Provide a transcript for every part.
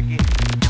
aqui.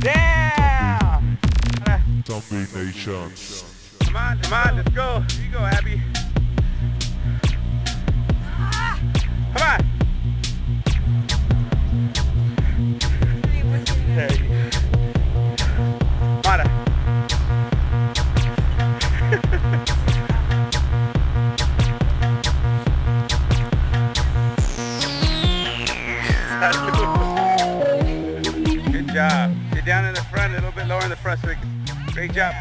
Damn, yeah. Come on, come on, let's go. Here you go, Abby. Job. Get down in the front, a little bit lower in the front. So great job.